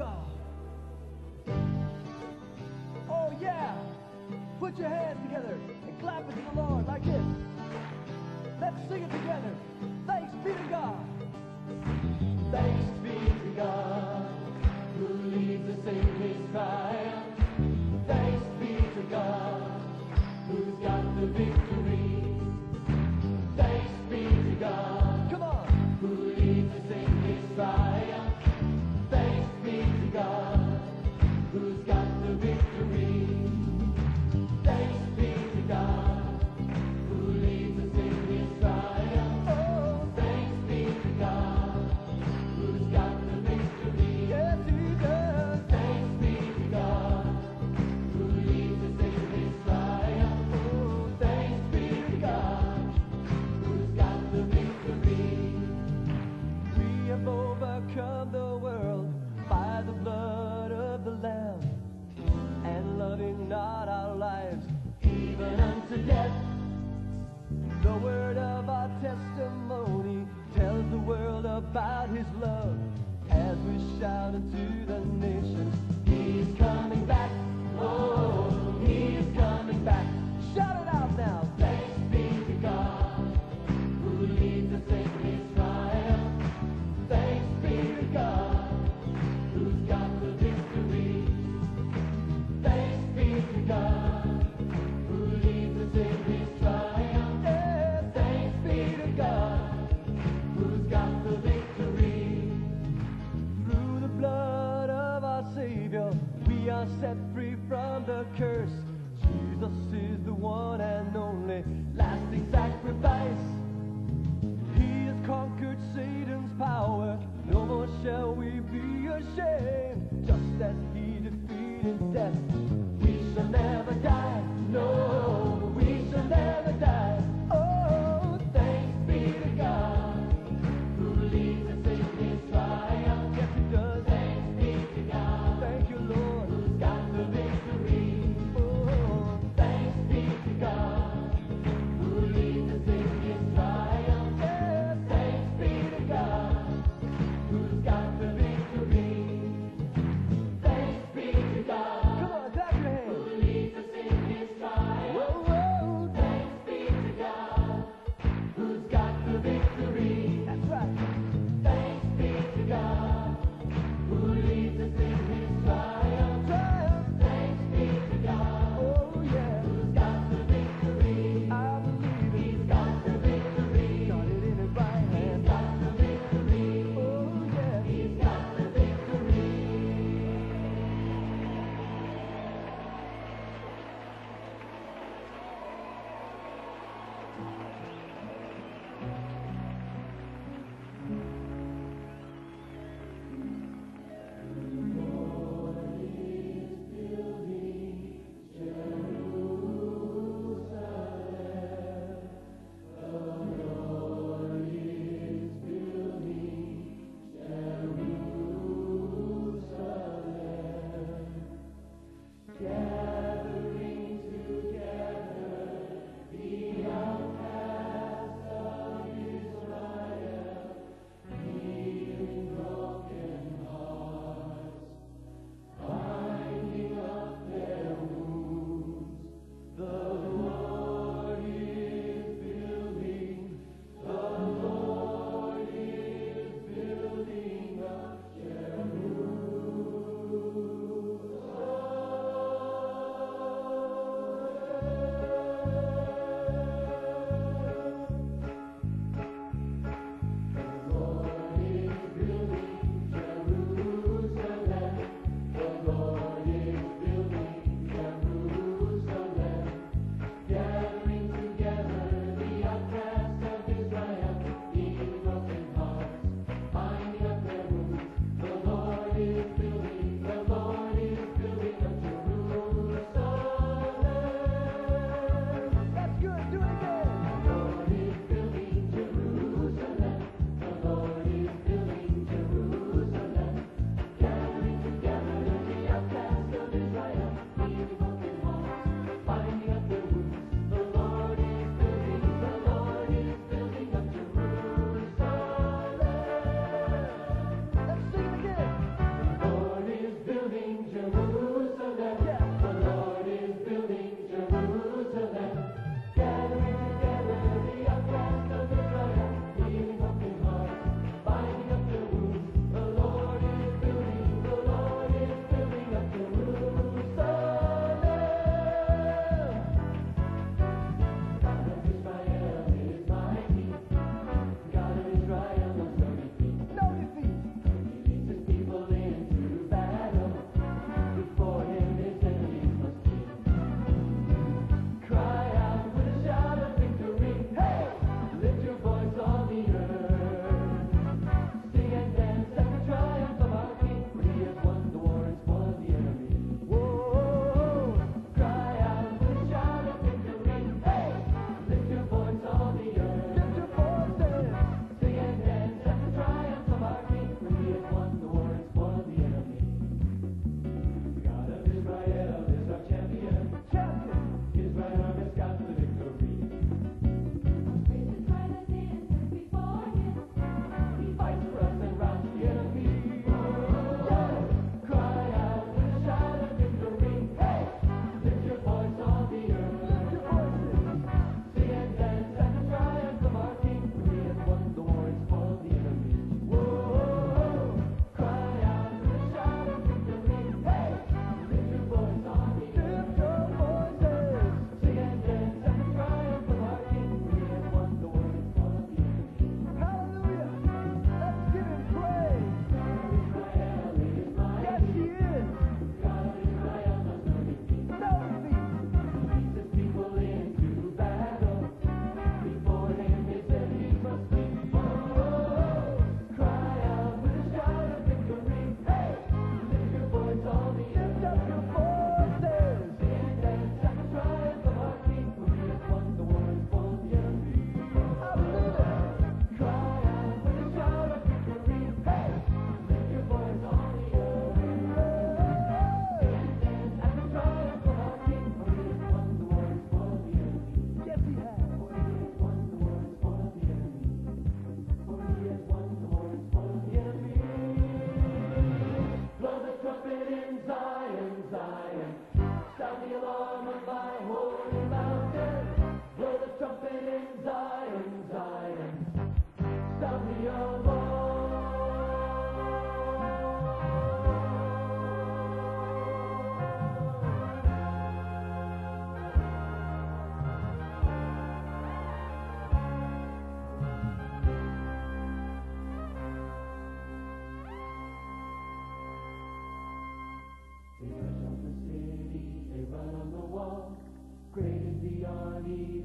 God. Oh, yeah. Put your hands together and clap it to the Lord like this. Let's sing it together. shout into the new.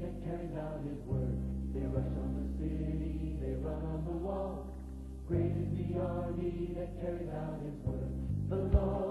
that carries out his word. They rush on the city, they run on the wall. Great is the army that carries out his word. The Lord.